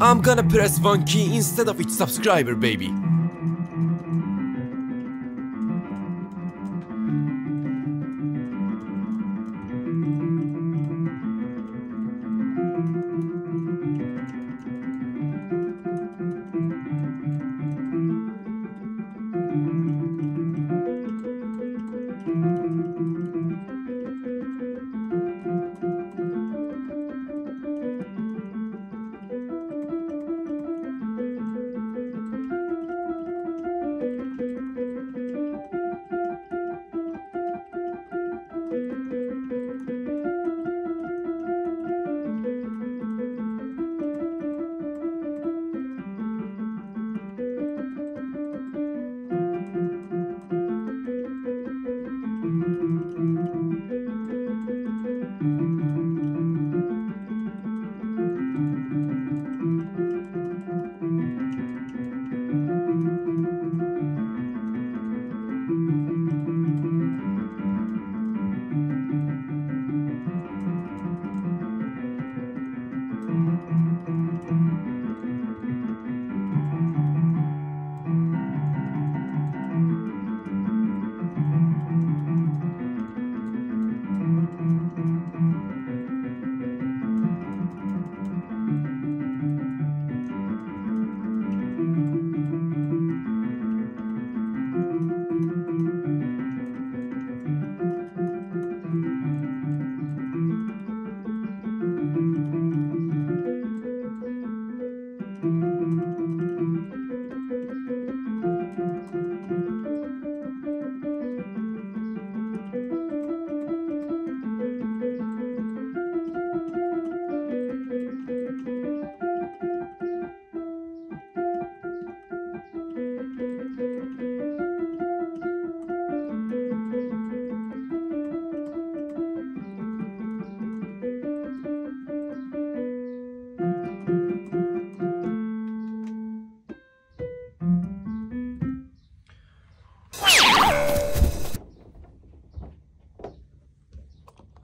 I'm gonna press one key instead of each subscriber, baby.